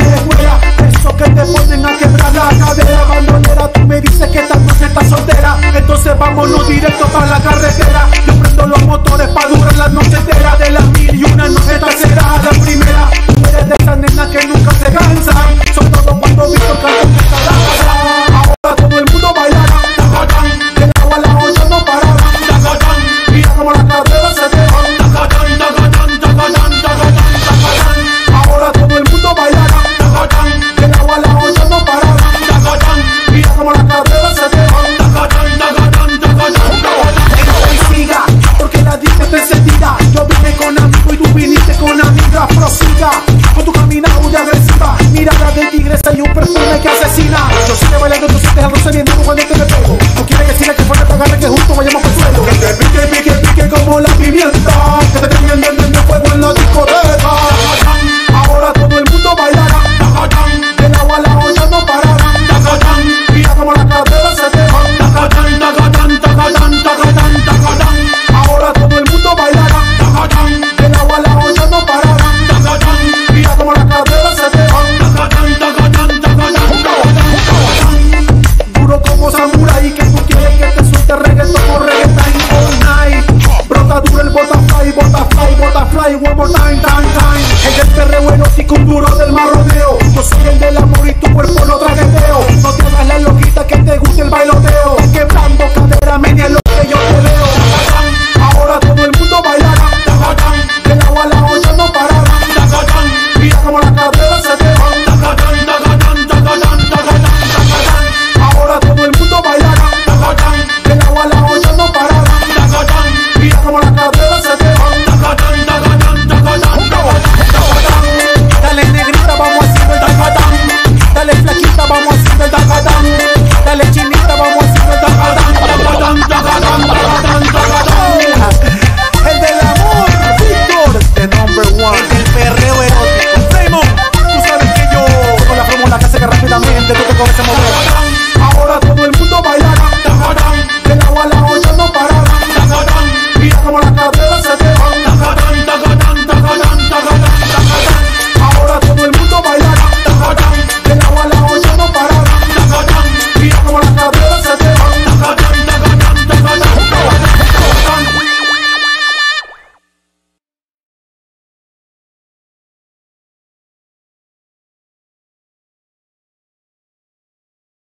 Eso que te ponen a quebrar la cadera. Bandonera, tú me dices que esta noche estás soltera. Entonces vámonos directo para la carretera. Yo prendo los motores para durar la noche entera de la mil y una noche trasera. never said